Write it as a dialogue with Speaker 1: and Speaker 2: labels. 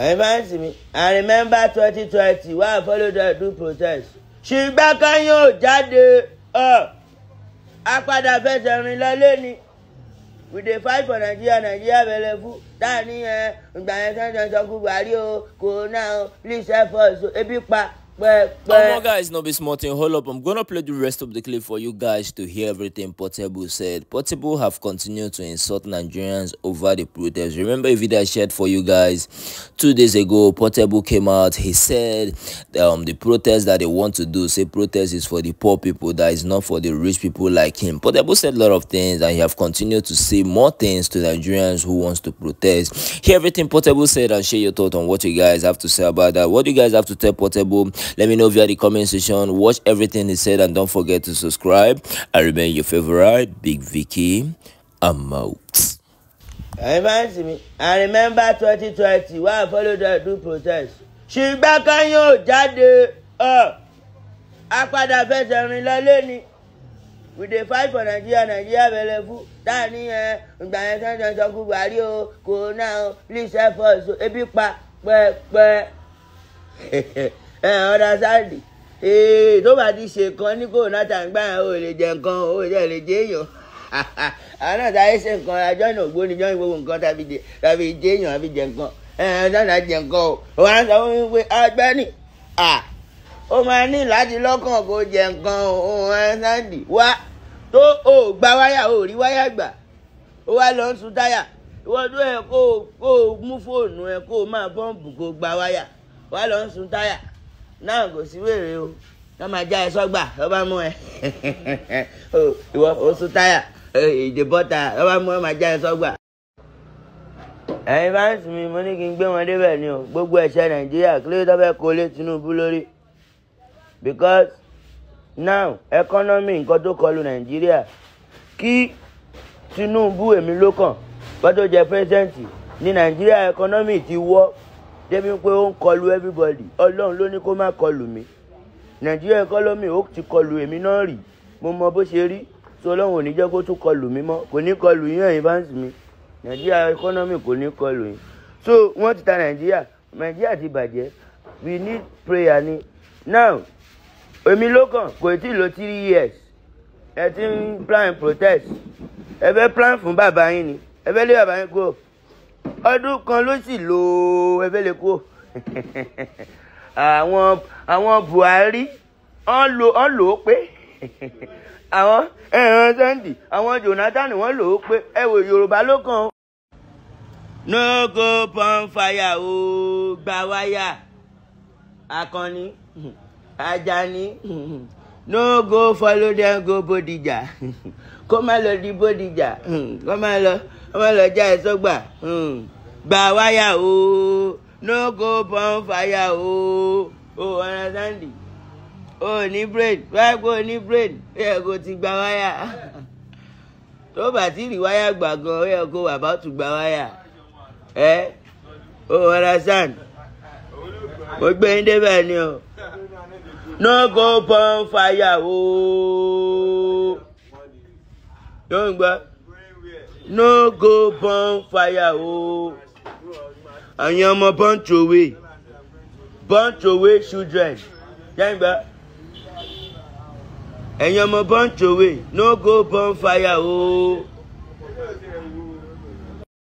Speaker 1: Reminds me, I remember 2020 when I followed the do protest. ṣùgbọ́n kan yóò jáde a padà fẹsẹ̀ rìn lọlé ni we dey fight for Nigeria Nigeria bẹ̀rẹ̀ fún. Dáàní ẹ̀ ìgbà yẹn sẹ́ńtẹ̀ sọ fún Buhari o corona o please help us o ebi pa pẹ́ẹ́pẹ́.
Speaker 2: Omo guys, no be small thing. Hold up, I'm gonna play the rest of the clip for you guys to hear everything Portable said. Portable have continued to insult Nigerians over the protests. Remember a video I shared for you guys two days ago. Portable came out. He said um, the protest that they want to do, say protest is for the poor people, that is not for the rich people like him. Portable said a lot of things, and he have continued to say more things to Nigerians who wants to protest. Hear everything Portable said and share your thought on what you guys have to say about that. What do you guys have to tell Portable? Let me know via the comment section. Watch everything he said and don't forget to subscribe. I remain your favorite, Big Vicky. I'm out.
Speaker 1: I remember 2020 when I followed the do protest. ṣùgbọ́n kan yóò jáde a padà fẹsẹ̀ rìn lọlé ni we dey fight for Nigeria Nigeria bẹ̀rẹ̀ fún dáàní ẹ̀ ìgbà yẹn sẹ́ńtẹ̀ sọ fún Buhari o corona o please help us o ebi pa pẹ́ẹ́pẹ́ ọ̀dà sáàdì tó bá ti ṣe kan ní corona tàǹgbà yẹn o lè jẹ nǹkan o lè jẹ èèyàn. Àwọn náà táyé ṣe nǹkan àjọ náà ògbóni jọ́ gbogbo nǹkan tàbí jẹ èèyàn àbí jẹ nǹkan. Ẹ ọ̀dà jẹ nǹkan o. Wọ́n á sọ fún mi pé ọgbẹ́ni ó máa ní láti lọ́kàn kó jẹ nǹkan ohun ẹ̀sáǹdì wá tó o gba wáyà o rí wáyà gbà. Ó wá lọ ń sun táyà. Ìwọ́n tó yẹ kó o mú fóònù ẹ kó o máa pọ́ǹpù kó o gba wáyà. Wá lọ sun táyà náà kò sí wèrè o. Ká máa já ẹ sọ́gbà lọ́ bá mú ẹ. Ìwọ o sun táyà. Èdè bọ́tà lọ́ bá mú ẹ máa já ẹ sọ́gbà. ẹ̀yin sìn mí mo ní kí n gbé wọn débẹ̀ ni o. Gbogbo ẹ̀ṣẹ̀ nàìjíríà kí ló tó kó lé Tinubu lórí? Because now economy nǹkan tó kọlu nàìjíríà kí Tinubu èmi ló kàn bá tó jẹ pẹ́sidẹ́ǹtì ní nàìjíríà economy ti wọ́ débi pé ó ń kọlu everybody. Ọlọ́run ló ní kó má kọlu mi. Nàìjíríà economy ó ti kọlu èmi náà rí. Mo mọ bó ṣe rí. So ọlọ́run ò ní jẹ́ kó tún kọlu mi mọ́. Kò ní kọlu yín ẹ̀yin sìn mí nàìjíríà economy kò ní kọlu yín. So wọ́n ti ta nàìjíríà. Nàìjíríà ti bàjẹ́. We need prayer ni. Now èmi ló kàn kò tí ì lo three years. Ẹ ti ń plan protest. Ẹ fẹ́ plan fún bàbá yín ni. Ẹ fẹ́ lé bàbá yín kó ọdún kan ló sì lo ẹ fẹ́ lè kó àwọn àwọn Buhari wọ́n lò wọ́n lò ó pé àwọn ẹ̀ràn Sunday àwọn Jonathan wọ́n lò ó pé ẹ wò Yorùbá ló kàn. no go pon fire o gba wáyà akọni. Ajani no go follow them go Bódìjà. Kó má lọ di Bódìjà. Kó má lọ kó má lọ já ẹ sọgbà gba wáyà o. No go burn fire o. O understand? O ní brain. Báyìí kó ní brain? Ó yẹ kó ti gba wáyà. Tó bá ti rí wáyà gbà gan ó yẹ kó bàbá tún gba wáyà. Ẹ o understand? Mo gbé yín débẹ̀ ni o no go burn fire ooo yóò ń gbọ́ no go burn fire ooo àyàn ọmọ burn throway burn throway children. Yóò ń gbọ́ ẹ̀yin ọmọ burn throway no go burn fire ooo